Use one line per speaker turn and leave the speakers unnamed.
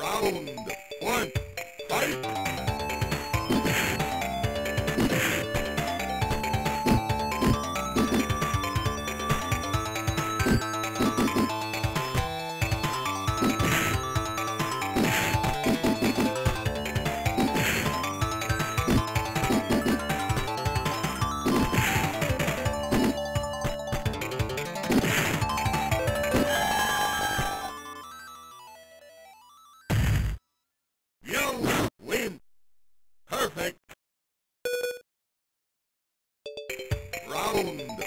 Round sound.